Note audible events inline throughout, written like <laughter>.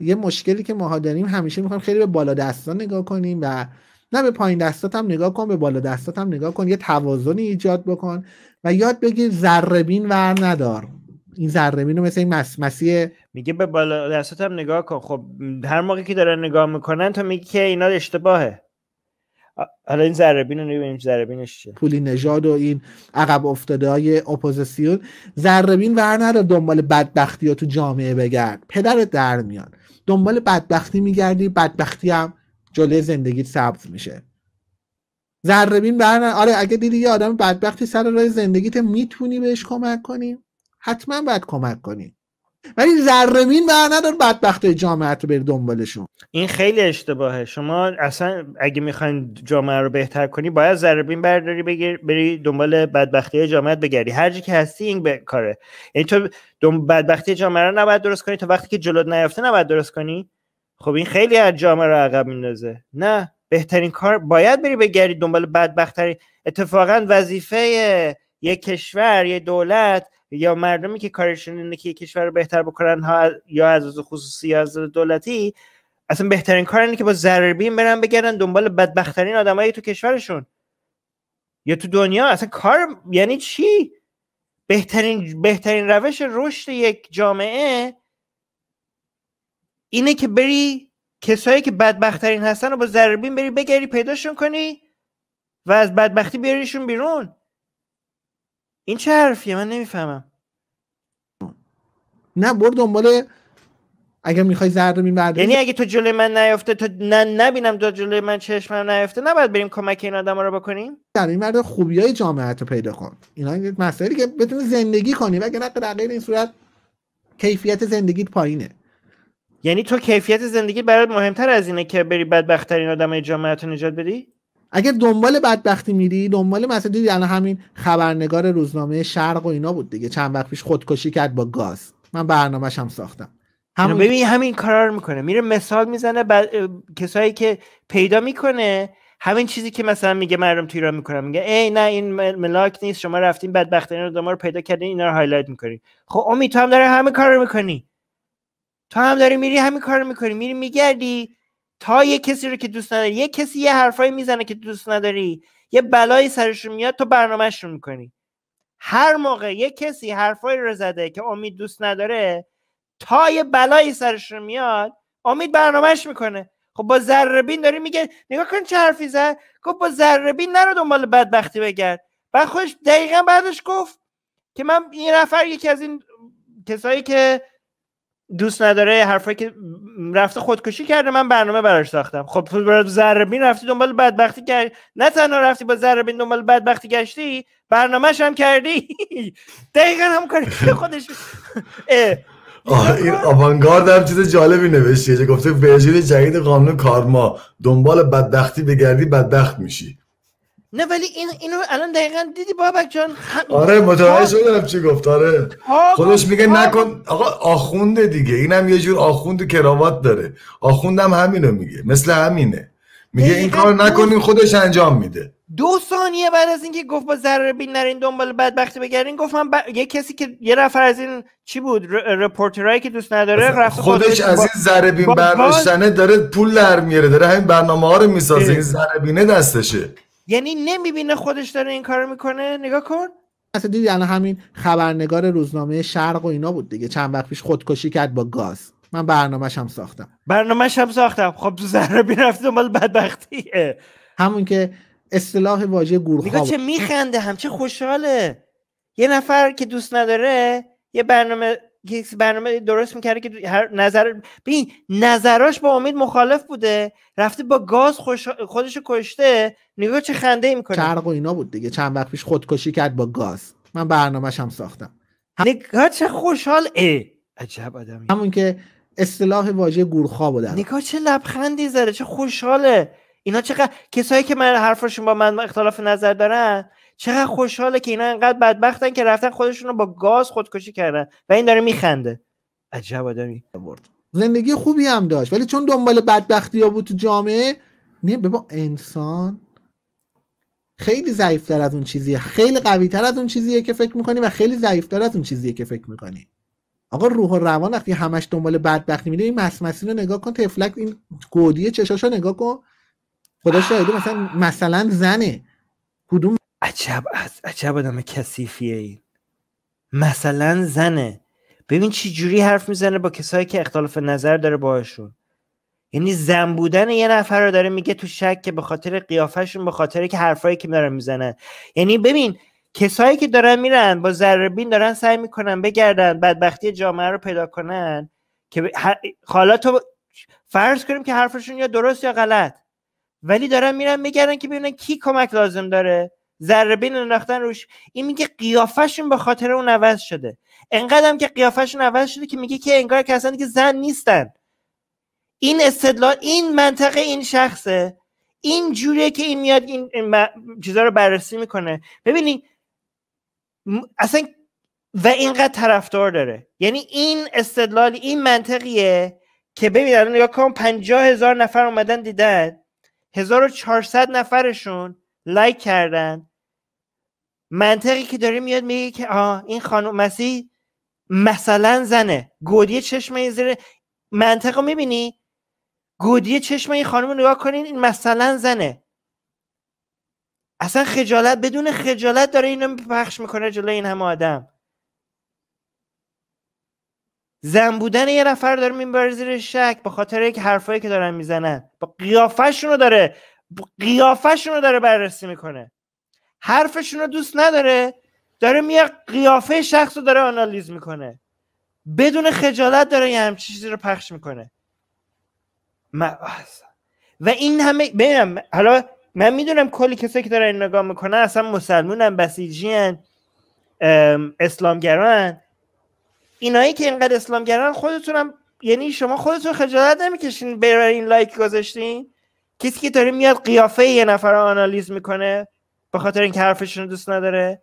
یه مشکلی که ما داریم همیشه می‌خوایم خیلی به بالا دستا نگاه کنیم و نه به پایین دستات هم نگاه کن به بالا دستات هم نگاه کن یه توازنی ایجاد بکن و یاد بگیر ذره ور ندار. این ذره رو مثل این مس... مسیح میگه به بالا دستات هم نگاه کن. خب هر موقعی که دارن نگاه می‌کنن تو میگی که اینا اشتباهه. حالا این ذره رو نبینیم ذره چیه. پولی نژاد و این عقب افتاده های اپوزیسیون. ذره ور ندار دنبال بدبختی تو جامعه بگرد. پدرت در میاد دنبال بدبختی میگردی بدبختی هم جلوی زندگیت سبز میشه. ذره بین آره اگه دیدی یه آدم بدبختی سر راه زندگیت می‌تونی بهش کمک کنی حتما باید کمک کنی. ولی ذره بین بر ندار بدبخت جامعه رو بری دنبالشون. این خیلی اشتباهه. شما اصلا اگه می‌خواین جامعه رو بهتر کنی باید ذره بین برداری بگیر بری دنبال بدبختی جامعه بگردی هر جی که هستی این به کاره. یعنی تو بدبختی جامعه رو نباید درست کنی تا وقتی که جلوت نیافته نباید درست کنی. خب این خیلی از جامعه رو عقب میندازه. نه بهترین کار باید بری بگردی دنبال بدبختترین. اتفاقا وظیفه یک کشور یه دولت یا مردمی که کارشون اینه که کشور رو بهتر بکنن ها یا از خصوصی یا از دولتی اصلا بهترین کار اینه که با ضرربین برن بگردن دنبال بدبختترین آدمایی تو کشورشون. یا تو دنیا اصلا کار یعنی چی؟ بهترین بهترین روش رشد یک جامعه اینه که بری کسایی که بدبختترین هستن رو با ضرربین بری بگری پیداشون کنی و از بدبختی بیاریشون بیرون. این چه حرفیه؟ من نمی‌فهمم. نه برو دنبال اگر می‌خوای زرد می یعنی اگه تو جلوی من نیافته تو نه نبینم تو جلوی من چشمم نیافته. نباید بریم کمک این آدم رو بکنیم؟ در این مرد خوبی های جامعه رو پیدا کن. اینا مسائلی که بتونی زندگی کنی و نه در این صورت کیفیت زندگیت پایینه. یعنی تو کیفیت زندگی برات مهمتر از اینه که بری بدبختترین آدمای جامعه رو نجات بدی؟ اگر دنبال بدبختی میری دنبال مثلا دیدی الان همین خبرنگار روزنامه شرق و اینا بود دیگه. چند وقت پیش خودکشی کرد با گاز. من برنامه‌ش هم ساختم. همون ببین همین کارا رو می‌کنه. میره مثال می‌زنه. کسایی که پیدا می‌کنه. همین چیزی که مثلا میگه مردم تو ایران می‌کنن. میگه ای نه این ملاک نیست. شما رفتین بدبخت‌ترین رو رو پیدا کردین اینا رو highlight می‌کنی خب امید تو هم داره همه کار رو می‌کنی. تو هم داری میری همین کار رو می‌کنی. میری میگردی. تا یه کسی رو که دوست نداری یه کسی یه حرفایی می‌زنه که دوست نداری یه بلایی سرشون میاد تو برنامهشون می‌کنی. هر موقع یه کسی حرفایی رو زده که امید دوست نداره تا یه بلایی سرشون میاد امید برنامهش می‌کنه. خب با ذربین داری میگه نگاه کن چه حرفی زد. گفت با ذربین نرو دنبال بدبختی بگرد. بعد خودش دقیقا بعدش گفت که من این نفر یکی از این کسایی که دوست نداره حرفایی که رفته خودکشی کرده من برنامه براش ساختم. خب تو برای ذره رفتی دنبال بدبختی کرد نه تنها رفتی با ذره دنبال بدبختی گشتی برنامهش هم کردی. <laughs> دقیقا هم کاری خودش این آوانگارد هم چیز جالبی نوشته گفته ورژن جدید قانون کارما دنبال بدبختی بگردی بدبخت میشی. نه ولی این اینو الان دقیقا دیدی بابک جان؟ آره متوجه شدم چی گفت. آره. خودش میگه نکن. آقا آخونده دیگه. اینم یه جور آخوند کراوات داره. آخوندم همینو میگه. مثل همینه. میگه این کار نکنین خودش انجام میده. دو ثانیه بعد از اینکه گفت با ذره بین نرین دنبال بدبختی بگردین گفت من یه کسی که یه نفر از این چی بود؟ ر... رپورترایی که دوست نداره رفت خودش از این ذره بین برداشتنه داره پول در میاره داره همین برنامه ها رو می‌سازه. این ذره بینه دستشه. یعنی نمی‌بینه خودش داره این کارو می‌کنه؟ نگاه کن. اصلا دیدی الان همین خبرنگار روزنامه شرق و اینا بود دیگه. چند وقت پیش خودکشی کرد با گاز. من برنامه‌ش هم ساختم. برنامه‌ش هم ساختم. خب تو ذره بین رفت دنبال بدبختیه. همون که اصطلاح واژه گورخواب. نگاه چه میخنده؟ هم چه خوشحاله. یه نفر که دوست نداره یه برنامه یک برنامه درست می‌کرده که هر نظر ببین نظراش با امید مخالف بوده رفته با گاز خوش... خودش کشته نگاه چه خنده ای می‌کنه. چرق و اینا بود دیگه. چند وقت پیش خودکشی کرد با گاز. من برنامهش هم ساختم. نگاه چه خوشحال ای عجب آدمی. همون که اصطلاح واژه گورخواب بوده نگاه چه لبخندی زده چه خوشحاله. اینا چقدر کسایی که من حرفشون با من اختلاف نظر دارن چقدر خوشحاله که اینا انقدر بدبختن که رفتن خودشون رو با گاز خودکشی کردن و این داره میخنده. عجب آدمی. زندگی خوبی هم داشت ولی چون دنبال بدبختی ها بود تو جامعه نه بابا انسان خیلی ضعیفتر از اون چیزیه. خیلی قویتر از اون چیزیه که فکر می‌کنی و خیلی ضعیفتر از اون چیزیه که فکر می‌کنی. آقا روح و روان وقتی همش دنبال بدبختی میره این مسمسی رو نگاه کن تفلک این گودی چشاشو نگاه کن. خدا شاهده مثلا مثلا زنه. کدوم عجب عجب آدم کثیفیه این. مثلا زنه. ببین چی جوری حرف می‌زنه با کسایی که اختلاف نظر داره باهاشون. یعنی زن بودن یه نفر رو داره میگه تو شک که به خاطر قیافشون به خاطر که حرفایی که دارن می‌زنن. یعنی ببین کسایی که دارن میرن با ذره دارن سعی می‌کنن بگردن بدبختی جامعه رو پیدا کنن که حالا تو فرض کنیم که حرفشون یا درست یا غلط. ولی دارن میرن میگردن که ببینن کی کمک لازم داره. ذره بین انداختن روش. این میگه قیافشون به خاطر اون عوض شده. انقدرم که قیافشون عوض شده که میگه که انگار که اصلا دیگه زن نیستن. این استدلال این منطقه این شخصه. این جوریه که این میاد این, چیزا رو بررسی می‌کنه. ببینید اصلا و اینقدر طرفدار داره. یعنی این استدلال این منطقیه که ببین الان نگاه کن 50 هزار نفر اومدن دیدن. 1400 نفرشون لایک کردن. منطقی که داره میاد میگه که آه این خانم مسیح مثلا زنه. گودی چشمه زیر منطقه می‌بینی؟ گودی چشمه این خانم رو نگاه کنین این مثلا زنه. اصلا خجالت بدون خجالت داره اینو پخش می‌کنه جلوی این همه آدم. زن بودن یه نفر داره می‌بره زیر شک به خاطر یک حرفایی که دارن می‌زنن. با قیافشون رو داره قیافشون رو داره بررسی می‌کنه. حرفشون رو دوست نداره داره میاد قیافه شخص رو داره آنالیز می‌کنه. بدون خجالت داره یه همچین چیزی رو پخش می‌کنه. و این همه ببینم حالا من می‌دونم کلی کسایی که دارن نگاه می‌کنن اصلا مسلمونن بسیجی اسلامگران. اینایی که اینقدر اسلامگران خودتونم یعنی شما خودتون خجالت نمی‌کشین برای این لایک گذاشتین. کسی که داره میاد قیافه یه نفر رو آنالیز می‌کنه به خاطر اینکه حرفشون دوست نداره.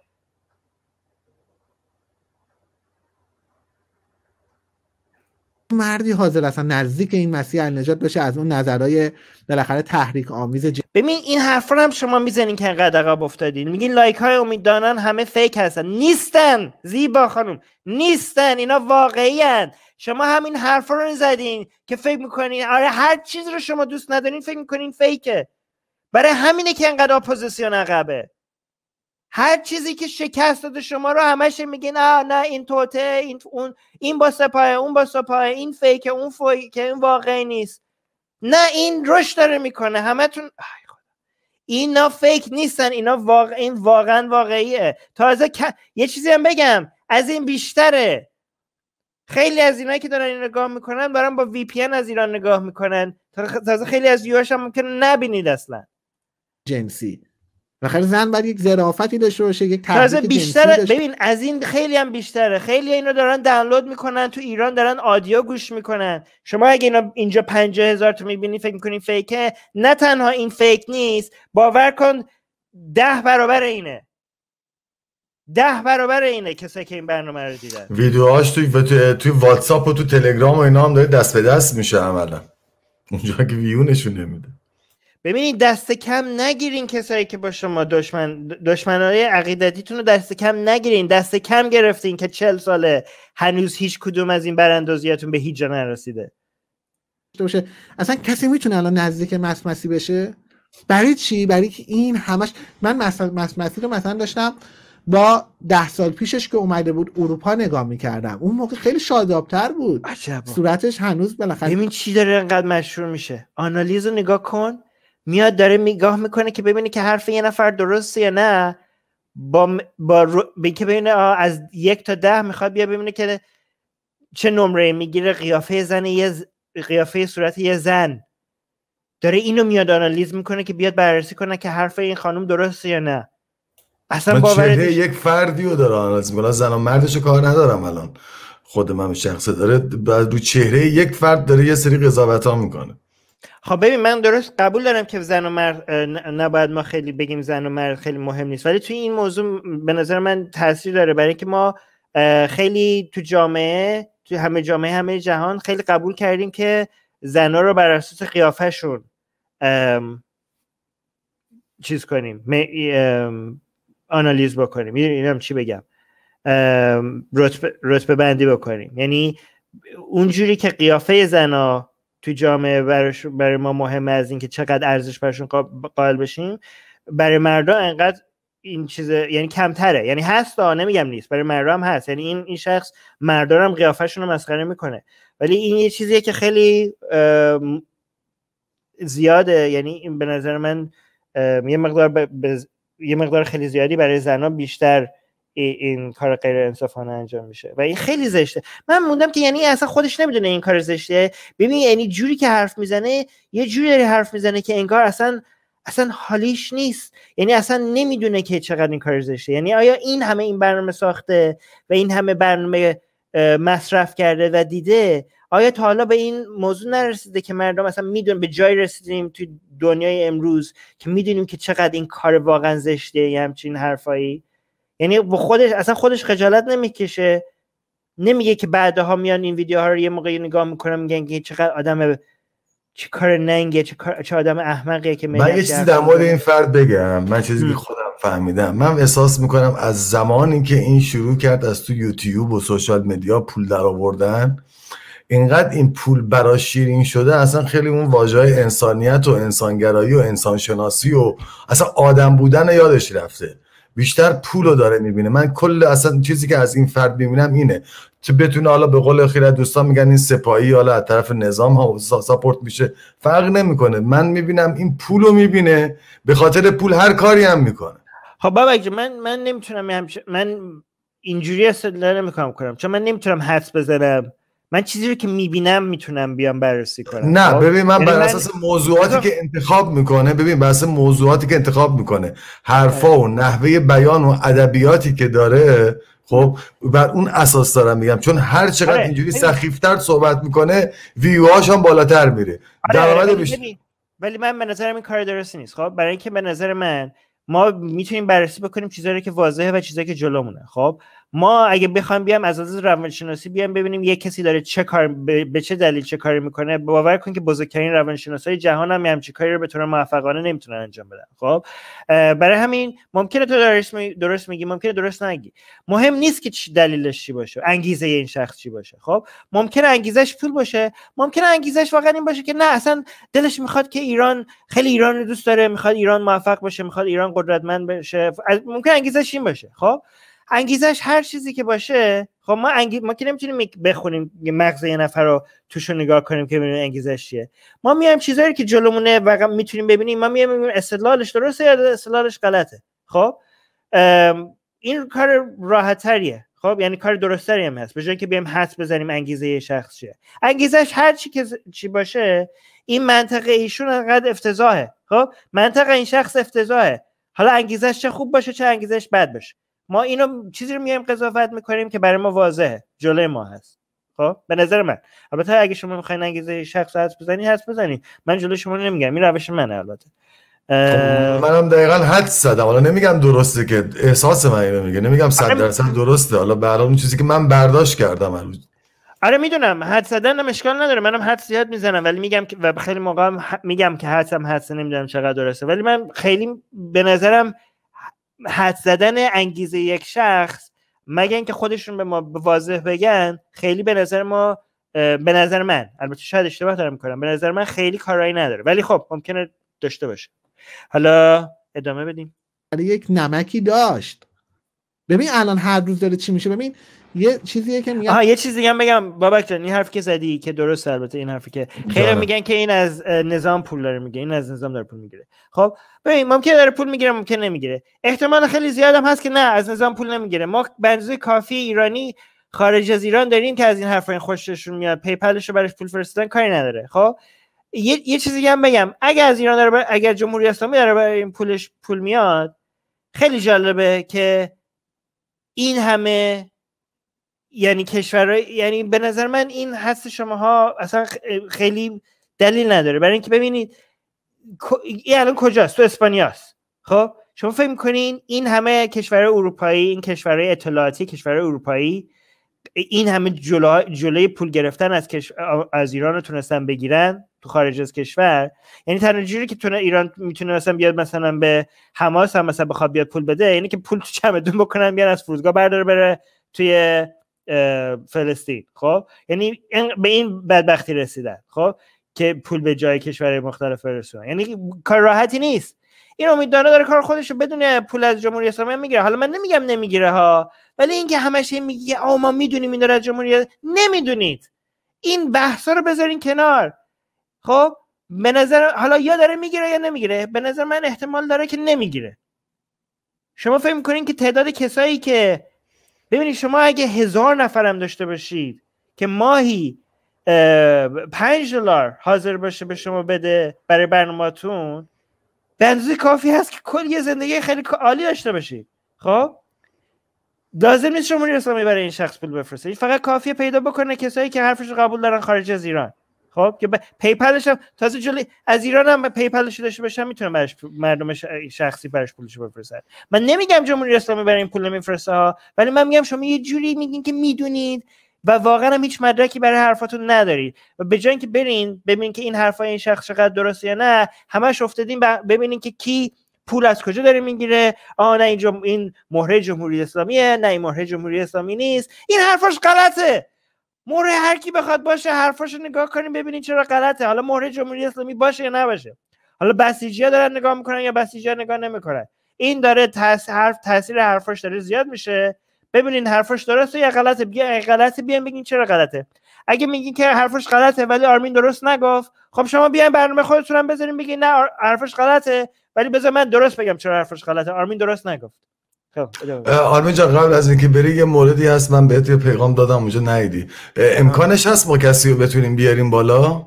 مردی حاضر اصلا نزدیک این مسیح النجات بشه از اون نظرهای بالاخره تحریک آمیز ج... ببین این حرف رو هم شما می‌زنین که انقدر عقب افتادین. میگین لایک های امیددانان همه فیک هستن. نیستن! زیبا خانم. نیستن. اینا واقعی هن. شما همین حرف رو زدین که فکر می‌کنین. آره هر چیز رو شما دوست ندارین فکر می‌کنین fake ه. برای همینه که انقدر اپوزیسیون عقبه. هر چیزی که شکست داده شما رو همش میگین نه نه این bot ه این اون این با سپاه اون با سپاه این fake اون fake این واقعی نیست. نه این رشد داره می‌کنه. همتون اینا fake نیستن اینا واقع این واقعا واقعیه. تازه یه چیزی هم بگم. از این بیشتره. خیلی از اینایی که دارن این نگاه می‌کنن دارن با وی پی از ایران نگاه می‌کنن. تازه خیلی از یوهاش هم ممکنه نبینید اصلا. جنسی بخیر زن باید یک ظرافتی داشته باشه یک تازه بیشتر ببین از این خیلی هم بیشتره. خیلی اینو دارن دانلود می‌کنن تو ایران دارن آدیو گوش می‌کنن. شما اگه اینا اینجا پنجاه هزار تو می‌بینی فکر می‌کنین فیکه؟ نه تنها این فیک نیست باور کن ده برابر اینه. ده برابر اینه کسایی که این برنامه رو دیدن. ویدیوهاش توی تو توی واتساپ و تو تلگرام و اینا هم داره دست به دست میشه عملا. اونجا که ویو نشون نمیده. ببینید دست کم نگیرین کسایی که با شما دشمن دشمنای عقیدتیتون رو دست کم نگیرین. دست کم گرفتین که چل ساله هنوز هیچ کدوم از این براندازیاتون به هیچ جا نرسیده. باشه. اصلا کسی می‌تونه الان نزدیک مسمسی بشه؟ برای چی؟ برای که این همش من مسمسی رو مثلا داشتم با ده سال پیشش که اومده بود اروپا نگاه می‌کردم. اون موقع خیلی شادابتر بود. عجبا. صورتش هنوز بالاخره ببین چی داره انقدر مشهور میشه. آنالیز رو نگاه کن. میاد داره نگاه می‌کنه که ببینه که حرف یه نفر درسته یا نه. با, با رو... که ببینه از یک تا ده می‌خواد بیا ببینه که چه نمره می‌گیره. قیافه زن یه قیافه صورت یه زن. داره اینو میاد آنالیز می‌کنه که بیاد بررسی کنه که حرف این خانم درسته یا نه. اصلا باور یک فردی رو داره آنالیز می‌کنه زن و مردشو کار ندارم الان. خود من شخصه داره رو چهره یک فرد داره یه سری قضاوت ها می‌کنه. خب ببین من درست قبول دارم که زن و مرد نباید ما خیلی بگیم زن و مرد خیلی مهم نیست. ولی توی این موضوع به نظر من تاثیر داره. برای اینکه ما خیلی تو جامعه تو همه جامعه همه جهان خیلی قبول کردیم که زنها رو بر اساس قیافهشون چیز کنیم. آنالیز بکنیم. اینم چی بگم؟ رتبه, رتبه بندی بکنیم. یعنی اونجوری که قیافه زنا تو جامعه برای ما مهمه از اینکه چقدر ارزش برشون قائل بشیم برای مردم انقدر این چیز یعنی کمتره. یعنی هست نمیگم نیست برای مردم هست. یعنی این این شخص مردم هم قیافشون رو مسخره می‌کنه. ولی این یه چیزیه که خیلی زیاده. یعنی این به نظر من یه مقدار یه مقدار خیلی زیادی برای زنها بیشتر این کار غیر انصافانه انجام میشه. و این خیلی زشته. من موندم که یعنی اصلا خودش نمی‌دونه این کار زشته. ببین یعنی جوری که حرف می‌زنه یه جوری داری حرف می‌زنه که انگار اصلا اصلا حالیش نیست. یعنی اصلا نمی‌دونه که چقدر این کار زشته. یعنی آیا این همه این برنامه ساخته و این همه برنامه مصرف کرده و دیده؟ آیا تا حالا به این موضوع نرسیده که مردم اصلا می‌دونن به جای رسیدیم توی دنیای امروز که می‌دونیم که چقدر این کار واقعا زشته یه همچین حرفایی؟ یعنی خودش اصلا خودش خجالت نمی‌کشه. نمیگه که بعدها میان این ویدیوها رو یه موقعی نگاه می‌کنم میگن که چقدر آدم چه کار ننگه چه, کار... چه آدم احمقیه که من یه چیزی در مورد این فرد بگم. من چیزی که خودم فهمیدم. من احساس می‌کنم از زمانی که این شروع کرد از تو یوتیوب و سوشال مدیا پول در آوردن اینقدر این پول برا شیرین شده اصلا خیلی اون واژه انسانیت و انسانگرایی و انسانشناسی و اصلا آدم بودن یادش رفته. بیشتر پول رو داره می‌بینه. من کل اصلا چیزی که از این فرد می‌بینم اینه. که بتونه حالا به قول خیلی دوستان میگن این سپاهی حالا از طرف نظام ها ساپورت میشه. فرق نمی‌کنه. من می‌بینم این پول رو می‌بینه. به خاطر پول هر کاری هم می‌کنه. خب بابا من من نمی‌تونم من اینجوری استدلال نمی‌کنم کنم. چون من نمی‌تونم حدس بزنم. من چیزی رو که می‌بینم می‌تونم بیام بررسی کنم نه خب؟ ببین من یعنی بر اساس موضوعاتی که انتخاب می‌کنه ببین بر اساس موضوعاتی که انتخاب می‌کنه حرفا و نحوه بیان و ادبیاتی که داره خب بر اون اساس دارم میگم چون هر چقدر آره. اینجوری سخیفتر صحبت می‌کنه ویوهاش هم بالاتر میره آره. ولی, ولی من به نظرم این کار درستی نیست خب برای اینکه به نظر من ما می‌تونیم بررسی بکنیم چیزایی که واضحه و چیزایی که جلومونه خب ما اگه بخوایم بیام از از روانشناسی بیام ببینیم یه کسی داره چه کار به, چه دلیل چه کاری می‌کنه. باور کن که بزرگترین روانشناسای جهان هم همچین کاری رو به طور موفقانه نمی‌تونن انجام بدن. خب؟ برای همین ممکنه تو درست, می... درست میگی ممکنه درست نگی. مهم نیست که چی دلیلش چی باشه انگیزه این شخص چی باشه. خب؟ ممکنه انگیزش پول باشه ممکنه انگیزش واقعا این باشه که نه اصلا دلش می‌خواد که ایران خیلی ایران رو دوست داره می‌خواد ایران موفق باشه می‌خواد ایران قدرتمند بشه ممکن انگیزش این باشه. خب؟ انگیزش هر چیزی که باشه خب ما انگی... ما که نمی‌تونیم بخونیم مغز یه نفر رو توش رو نگاه کنیم که ببینیم انگیزش چیه. ما میایم چیزایی که جلومونه و می‌تونیم ببینیم ما میایم ببینیم استدلالش درسته یا استدلالش غلطه. خب؟ این کار راحت تریه خب؟ یعنی کار درستری هم هست. به جای که بیایم حس بزنیم انگیزه یه شخص چیه. انگیزش هر چی که چی باشه این منطقه ایشون انقدر افتضاحه. خب؟ منطقه این شخص افتضاحه. حالا انگیزش چه خوب باشه چه انگیزش بد باشه. ما اینو چیزی رو میایم قضاوت می‌کنیم که برای ما واضحه. جلوی ما هست. خب؟ به نظر من. البته اگه شما می‌خواین انگیزه شخص حدس بزنی حدس بزنی من جلوی شما رو نمیگم. این روش منه البته. خب منم دقیقا حد زدم. حالا نمیگم درسته که احساس من اینو میگه. نمیگم صد آره. درصد درسته. حالا به چیزی که من برداشت کردم هنوز. آره می‌دونم. حد زدن هم اشکال نداره. منم حد زیاد می‌زنم. ولی میگم که و خیلی موقع میگم که حدسم حدس نمی‌دونم چقدر درسته. ولی من خیلی به نظرم حد زدن انگیزه یک شخص مگه اینکه خودشون به ما واضح بگن خیلی به نظر ما به نظر من البته شاید اشتباه دارم می‌کنم به نظر من خیلی کارایی نداره. ولی خب ممکنه داشته باشه. حالا ادامه بدیم. یک نمکی داشت. ببین الان هر روز داره چی میشه؟ ببین یه چیزیه که میگم. یه چیزی دیگه بگم. بابک جان این حرف که زدی که درست البته این حرفی که خیلی میگن که این از نظام پول داره میگه. این از نظام داره پول می‌گیره. خب ببین ممکن داره پول می‌گیره ممکن نمی‌گیره. احتمال خیلی زیاد هم هست که نه از نظام پول نمی‌گیره. ما بنزوی کافی ایرانی خارج از ایران داریم که از این حرفا این خوششون میاد. پیپلش رو برش پول فرستادن کاری نداره. خب یه, یه چیزی هم بگم. اگر از ایران داره اگر جمهوری اسلامی داره برای این پولش پول میاد خیلی جالبه که این همه یعنی کشور یعنی به نظر من این هست شماها اصلا خیلی دلیل نداره. برای اینکه ببینید این الان کجاست؟ تو اسپانیاست. خب؟ شما فکر می‌کنین این همه کشور اروپایی این کشور اطلاعاتی کشور اروپایی این همه جلوی پول گرفتن از, کش... از ایران رو تونستن بگیرن تو خارج از کشور؟ یعنی تنها جوری که تونه ایران می‌تونه مثلا بیاد مثلا به حماس هم مثلا بخواد بیاد پول بده یعنی که پول تو چمدون بکنن بیان از فرودگاه برداره بره توی فلسطین خب؟ یعنی به این بدبختی رسیدن خب؟ که پول به جای کشور مختلف برسونن. یعنی کار راحتی نیست. این امیدواره داره کار خودش رو بدون پول از جمهوری اسلامی می‌گیره. حالا من نمیگم نمی‌گیره ها ولی اینکه همش میگه آ ما می‌دونیم این داره از جمهوری نمی‌دونید. این بحثا رو بذارین کنار. خب؟ به نظر حالا یا داره می‌گیره یا نمی‌گیره. به نظر من احتمال داره که نمی‌گیره. شما فکر می‌کنین که تعداد کسایی که ببینید شما اگه هزار نفرم داشته باشید که ماهی پنج دلار حاضر باشه به شما بده برای برنامهتون به کافی هست که کل یه زندگی خیلی عالی داشته باشید. خب؟ لازم نیست جمهوری اسلامی برای این شخص پول بفرسته این فقط کافیه پیدا بکنه کسایی که حرفش رو قبول دارن خارج از ایران. خب که PayPal ش هم تازه جلی از ایران هم PayPal ش داشته باشن می‌تونه برش مردم شخصی برش پولش بفرستن. من نمیگم جمهوری اسلامی برای این پول نمیفرسته ها ولی من میگم شما یه جوری میگین که می‌دونید و واقعا هم هیچ مدرکی برای حرفاتون ندارید. و به جای اینکه برین ببینین که این حرفای این شخص چقدر درسته یا نه همش افتادین ببینین که کی پول از کجا داره می‌گیره. آ نه این, این مهره جمهوری اسلامیه نه این مهره جمهوری اسلامی نیست. این حرفاش غلطه. مهره هر کی بخواد باشه حرفاشو نگاه کنیم ببینین چرا غلطه. حالا مهره جمهوری اسلامی باشه یا نباشه. حالا بسیجی دارن نگاه می‌کنن یا بسیجی نگاه نمی‌کنن؟ این داره تاثیر حرف تاثیر حرفاش داره زیاد میشه. ببینین حرفش درسته یا غلطه؟ بیا غلطه بیاین بگین چرا غلطه. اگه میگین که حرفش غلطه ولی آرمین درست نگفت خب شما بیاین برنامه خودتون هم بذارین بگین نه حرفش غلطه. ولی بذار من درست بگم چرا حرفش غلطه. آرمین درست نگفت. آرمین جان قبل از اینکه بری یه موردی هست. من بهت یه پیغام دادم اونجا نیدی امکانش هست ما کسی رو بتونیم بیاریم بالا؟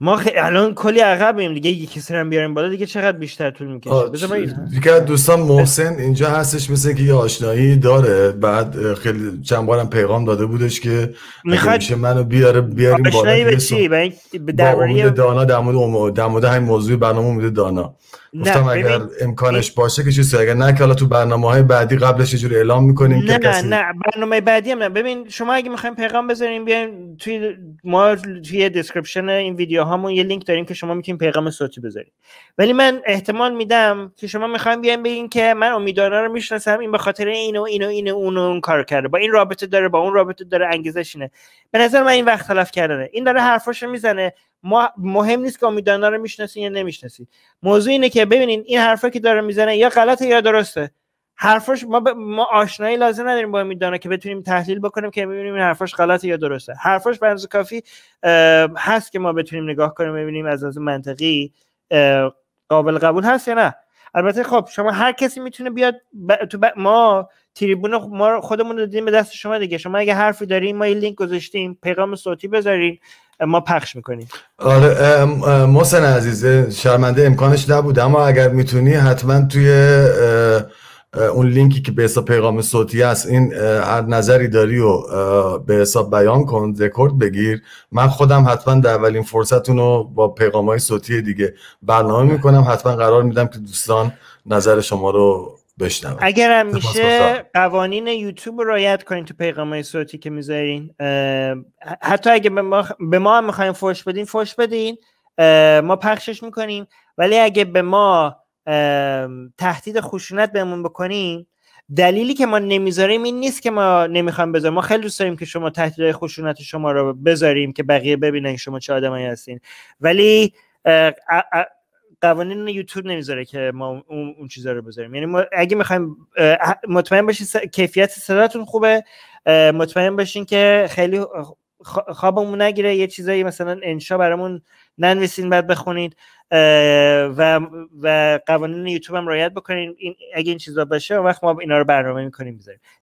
ما خ... الان کلی عقبیم دیگه. یکی کسی هم بیاریم بالا دیگه چقدر بیشتر طول می‌کشه؟ دیگه دوستان محسن اینجا هستش مثل که یه آشنایی داره. بعد خیلی چند بارم پیغام داده بودش که می‌خواد میشه منو بیاره بیاریم بالا آشنایی به چی به درباره دانا در مورد در مورد همین موضوع برنامه میده دانا. گفتم اگر امکانش باشه که چیزی اگر نه که حالا تو برنامه های بعدی قبلش یه جوری اعلام می‌کنیم نه که نه کسی... نه برنامه بعدی هم نه. ببین شما اگه می‌خوایم پیغام بذاریم بیاین توی ما توی description این ویدیو هامون یه لینک داریم که شما می‌تونید پیغام صوتی بذارید. ولی من احتمال میدم که شما می‌خوایم بیاین بگین که من امید دانا رو می‌شناسم این به خاطر اینو اینو اینو اون اون کار کرده. با این رابطه داره با اون رابطه داره انگیزش اینه. به نظر من این وقت تلف کردنه. این داره حرفاشو می‌زنه. ما مهم نیست که امیدوارا رو می‌شناسین یا نمی‌شناسین موضوع اینه که ببینین این حرفا که داره می‌زنه یا غلطه یا درسته. حرفش ما ب... ما آشنایی لازم نداریم با امیدوارا که بتونیم تحلیل بکنیم که ببینیم این حرفش غلطه یا درسته. حرفش به کافی هست که ما بتونیم نگاه کنیم ببینیم از از منطقی قابل قبول هست یا نه. البته خب شما هر کسی می‌تونه بیاد ب... تو ب... ما تریبون ما خودمون رو دادیم به دست شما دیگه. شما اگه حرفی دارین ما این لینک گذاشتیم. پیغام صوتی بذارین. ما پخش می‌کنیم. آره محسن عزیز شرمنده امکانش نبود. اما اگر می‌تونی حتما توی اون لینکی که به حساب پیغام صوتی هست این هر نظری داری و به حساب بیان کن رکورد بگیر. من خودم حتما در اولین فرصتون رو با پیغام های صوتی دیگه برنامه می‌کنم. حتما قرار میدم که دوستان نظر شما رو بشنوم. اگرم میشه قوانین یوتیوب رو رعایت کنین تو پیغام های صوتی که می‌ذارین. حتی اگه به ما, به ما هم می‌خوایم فوش بدین فوش بدین. ما پخشش می‌کنیم. ولی اگه به ما تهدید خشونت بهمون بکنیم دلیلی که ما نمی‌ذاریم این نیست که ما نمی‌خوایم بذاریم. ما خیلی دوست داریم که شما تهدید خشونت شما رو بذاریم که بقیه ببینن شما چه آدمایی هستین. ولی قوانین یوتیوب نمی‌ذاره که ما اون, اون چیزا رو بذاریم. یعنی ما اگه می‌خوایم مطمئن باشین کیفیت صداتون خوبه مطمئن باشین که خیلی خوابمون نگیره یه چیزایی مثلا انشا برامون ننویسین بعد بخونید و و قوانین یوتیوب هم رعایت بکنین. اگه این چیزا باشه وقت ما اینا رو برنامه می‌کنیم می‌ذاریم.